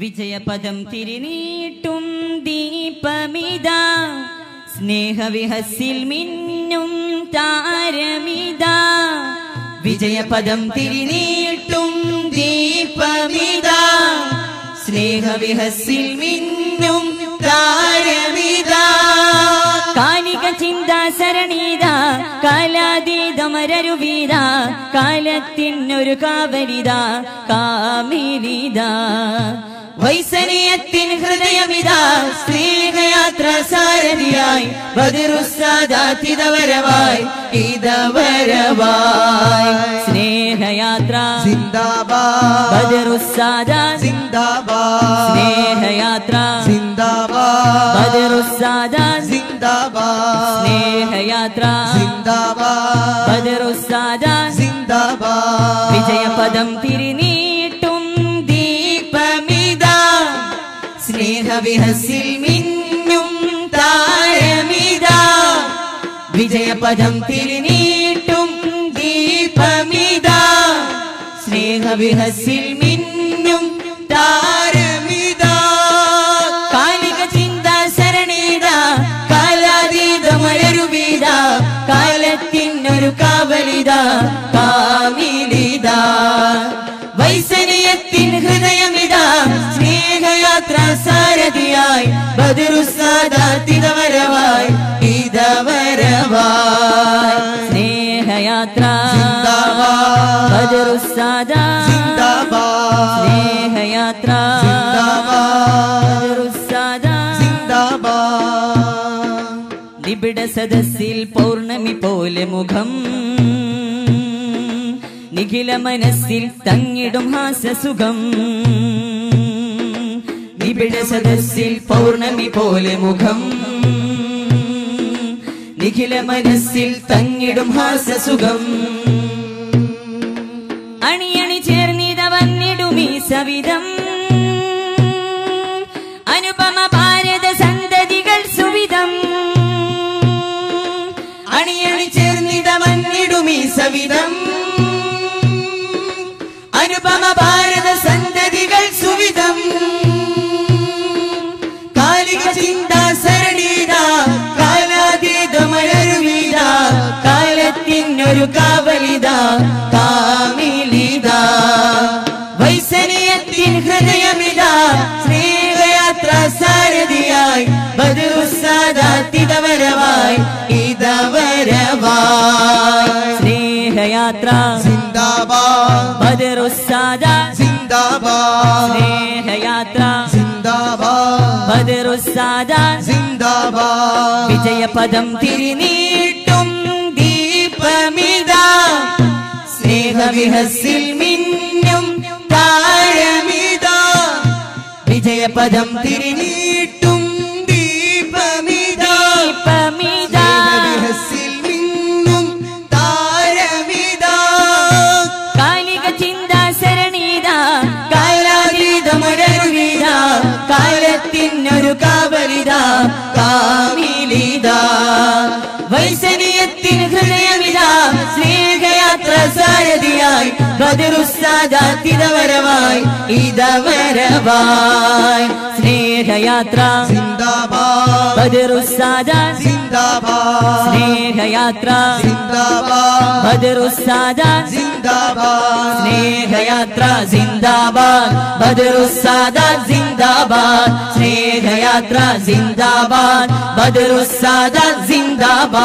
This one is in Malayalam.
വിജയപദം തിരിനീട്ടും ദീപമിതാ. സ്നേഹവിഹസിൽ മിന്നും താരമിതാ. വിജയപദം തിരിനീട്ടും ദീപമിതാ. സ്നേഹവിഹസിൽ മിന്നും താരമിതാ. കാലിക ചിന്താ സരണീത കാലാതീതമരരുവീത. കാലത്തിനൊരു കാവലിത. കാമിലിത. വൈസനീയത്തിൻ ഹൃദയമിതാ സ്നേഹയാത്ര സാരഥിയായി ബദിറുസാദാതിതവരവായി ഇതവരവായി. സ്നേഹയാത്ര സിന്ദാബാദ്. ബദിറുസാദാ സിന്ദാബാദ്. സ്നേഹയാത്ര സിന്ദാബാദ്. ബദിറുസാദാ സിന്ദാബാദ്. സ്നേഹയാത്ര സിന്ദാബാദ്. ബദറുസാദാ സിന്ദാബാദ്. വിജയപദം തിരിനീട്ടും സ്നേഹവിഹസിൽ മിന്നും താരമിതാ. വിജയപദം തിരിനീട്ടും ദീപമിതാ. സ്നേഹവിഹസിൽ മിന്നും താരമിതാ. കാലിക ചിന്ത സരണീത കാലാതീതമയരുവീത. കാലത്തിനൊരു കാവലിത. സിന്ദാബാദ്. ബദറുസാദാ സ്നേഹയാത്ര. ബദറുസാദാ നിബിഡ സദസ്സിൽ പൗർണമി പോലെ മുഖം. നിഖില മനസ്സിൽ തങ്ങിടും ഹാസ്യസുഖം. നിബിഡ സദസ്സിൽ പൗർണമി പോലെ മുഖം. നിഖില മനസ്സിൽ തങ്ങിടും ഹാസ്യസുഖം അണിയണി ചേർന്നിത ഈ സവിധം. അനുപമ ഭാരത സന്തതികൾ സുവിധം. അണിയണി ചേർന്നിത ഈ സവിധം. അനുപമ ഭാരത ഹൃദയമിത സ്നേഹയാത്ര സാരഥിയായി ബദറുസാദാതിതവരവായി ഇതവരവായി. സ്നേഹയാത്ര സിന്ദാബാദ്. ബദറുസാദാ സിന്ദാബാദ്. സ്നേഹയാത്ര സിന്ദാബാദ്. ബദറുസാദാ സിന്ദാബാദ്. വിജയപദം തിരിനീട്ടും ദീപമിതാ. സ്നേഹവിഹസിൽ വിജയപദം തിരിനീട്ടും. സ്നേഹയാത്ര സാരഥിയായി ബദറുസാദാതിതവരവായി ഇതവരവായി സ്നേഹയാത്ര സിന്ദാബാദ് ബദറുസാദാ സിന്ദാബാദ് സ്നേഹയാത്ര സിന്ദാബാദ് ബദറുസാദാ സിന്ദാബാദ് സ്നേഹയാത്ര സിന്ദാബാദ് ബദറുസാദാദ് സിന്ദാബാദ് സ്നേഹയാത്ര സിന്ദാബാദ് ബദറുസാദാദ് സിന്ദാബാദ്